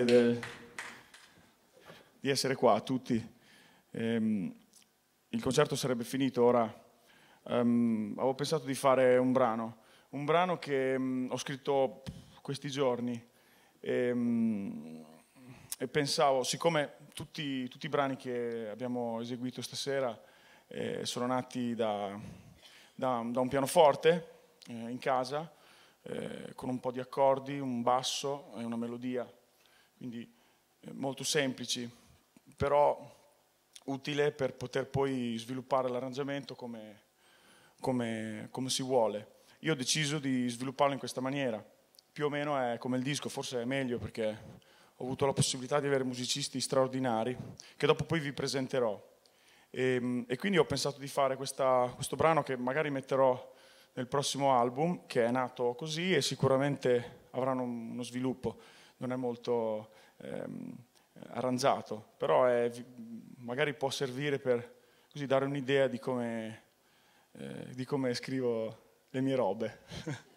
Grazie del, di essere qua a tutti. Ehm, il concerto sarebbe finito ora. Um, avevo pensato di fare un brano, un brano che um, ho scritto questi giorni e, um, e pensavo, siccome tutti, tutti, i brani che abbiamo eseguito stasera eh, sono nati da, da, da un pianoforte eh, in casa, eh, con un po' di accordi, un basso e una melodia quindi eh, molto semplici, però utile per poter poi sviluppare l'arrangiamento come, come, come si vuole. Io ho deciso di svilupparlo in questa maniera, più o meno è come il disco, forse è meglio perché ho avuto la possibilità di avere musicisti straordinari che dopo poi vi presenterò. E, ehm, e quindi ho pensato di fare questa, questo brano che magari metterò nel prossimo album, che è nato così e sicuramente avranno uno sviluppo non è molto ehm, arrangiato, però è, magari può servire per così, dare un'idea di come, eh, di come scrivo le mie robe.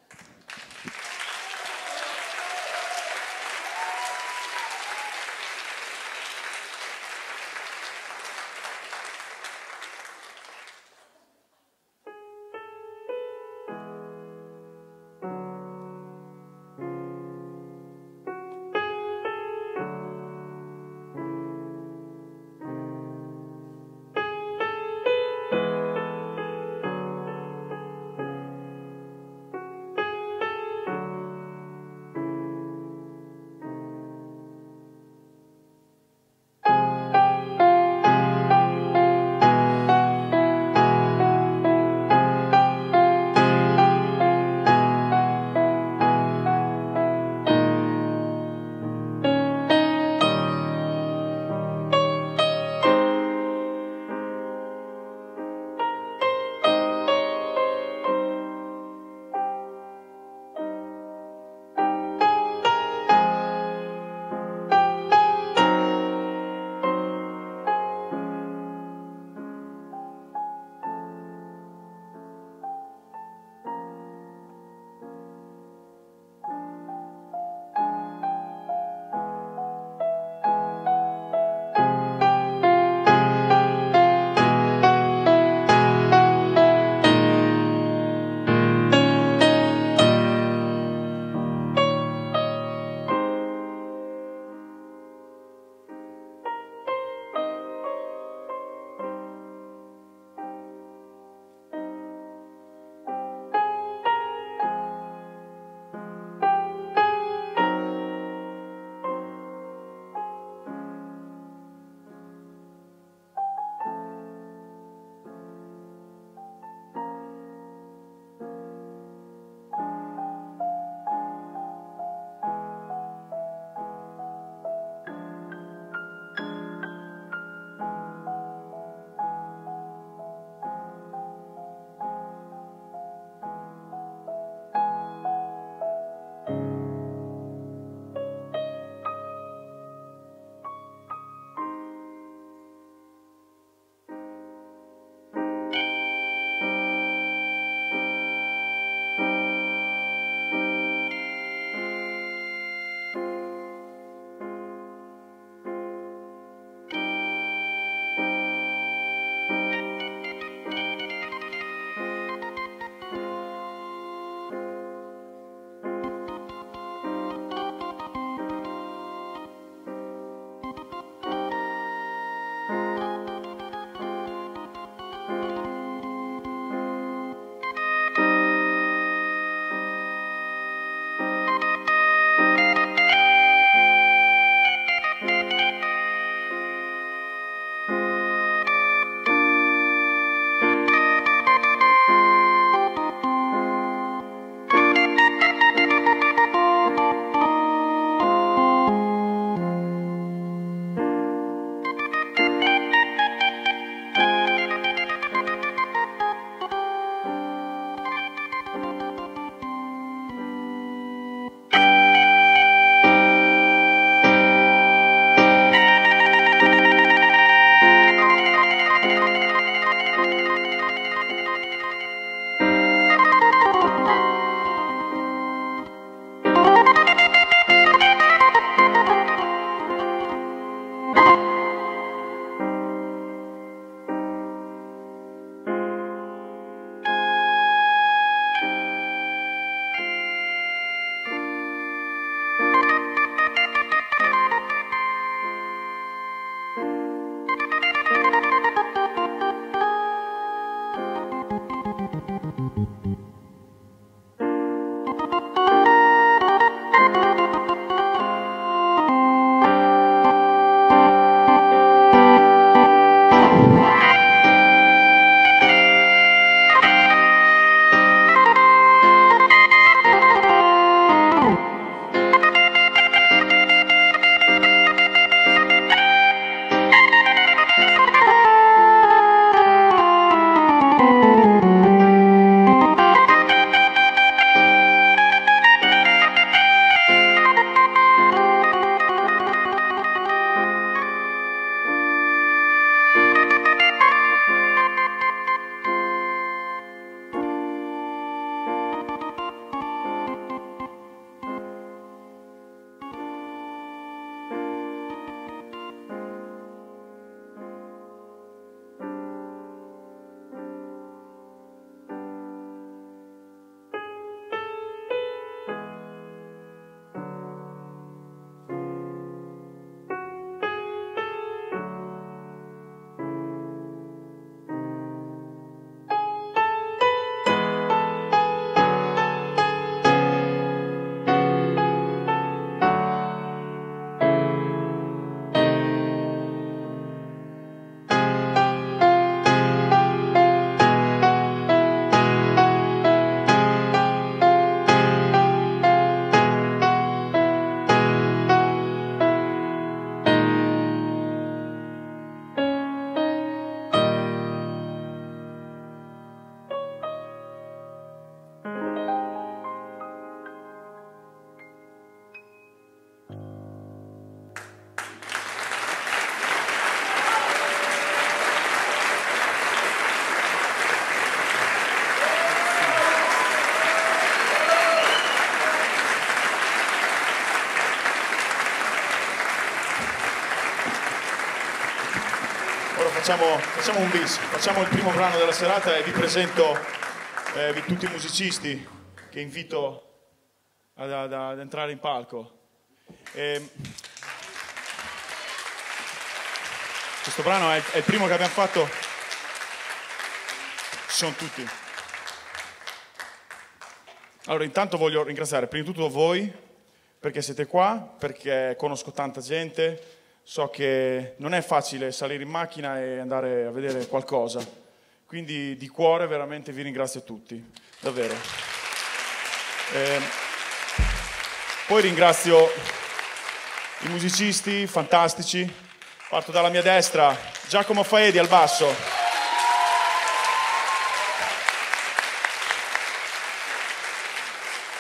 facciamo, facciamo un bis, facciamo il primo brano della serata e vi presento eh, tutti i musicisti che invito ad, ad, ad entrare in palco. E, ehm, questo brano è, è il primo che abbiamo fatto, ci sono tutti. Allora, intanto voglio ringraziare prima di tutto voi perché siete qua, perché conosco tanta gente, so che non è facile salire in macchina e andare a vedere qualcosa, quindi di cuore veramente vi ringrazio tutti, davvero. Eh, poi ringrazio i musicisti fantastici, parto dalla mia destra, Giacomo Faedi al basso.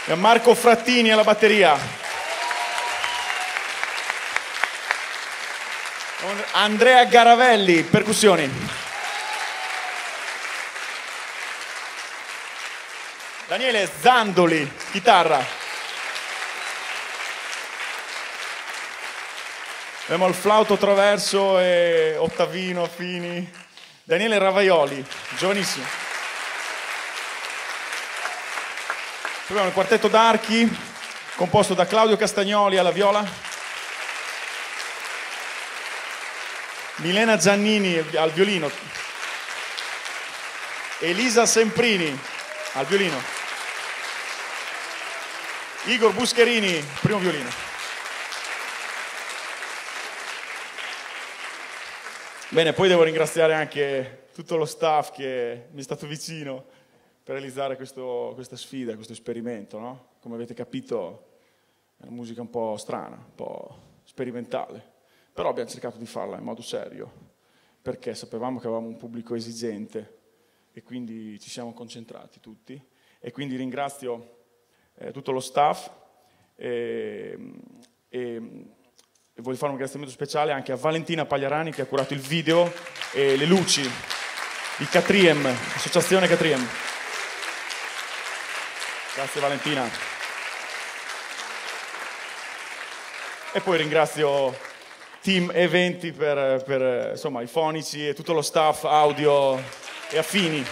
E Marco Frattini alla batteria. Andrea Garavelli, percussioni. Daniele Zandoli, chitarra. Abbiamo il flauto traverso e Ottavino Fini. Daniele Ravaioli, giovanissimo. Poi abbiamo il quartetto d'archi, composto da Claudio Castagnoli alla viola. Milena Giannini al violino, Elisa Semprini al violino, Igor Buscherini, primo violino. Bene, poi devo ringraziare anche tutto lo staff che mi è stato vicino per realizzare questo, questa sfida, questo esperimento. No? Come avete capito è una musica un po' strana, un po' sperimentale. Però abbiamo cercato di farla in modo serio, perché sapevamo che avevamo un pubblico esigente e quindi ci siamo concentrati tutti. E quindi ringrazio eh, tutto lo staff e, e, e, voglio fare un ringraziamento speciale anche a Valentina Pagliarani che ha curato il video e le luci di Catriem, associazione Catriem. Grazie Valentina. E poi ringrazio team eventi per, per insomma, i fonici e tutto lo staff audio e affini.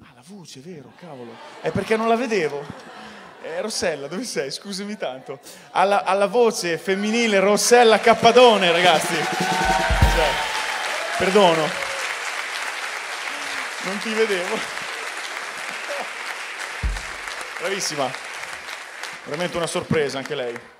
Ah, la voce, vero, cavolo. È perché non la vedevo. Eh, Rossella, dove sei? Scusami tanto. Alla, alla voce femminile Rossella Cappadone, ragazzi. Cioè, perdono. Non ti vedevo. Bravissima. Veramente una sorpresa anche lei.